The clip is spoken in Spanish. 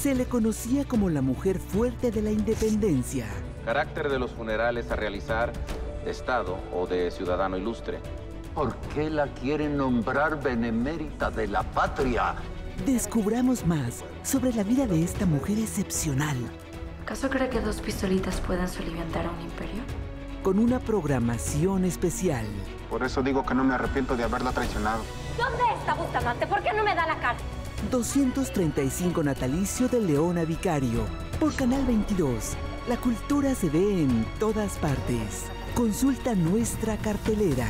Se le conocía como la mujer fuerte de la independencia. Carácter de los funerales a realizar de Estado o de ciudadano ilustre. ¿Por qué la quieren nombrar benemérita de la patria? Descubramos más sobre la vida de esta mujer excepcional. ¿Acaso cree que dos pistolitas pueden soliviantar a un imperio? Con una programación especial. Por eso digo que no me arrepiento de haberla traicionado. ¿Dónde está Bustamante? ¿Por qué no me da la cara? 235 natalicio de Leona Vicario. Por Canal 22. La cultura se ve en todas partes. Consulta nuestra cartelera.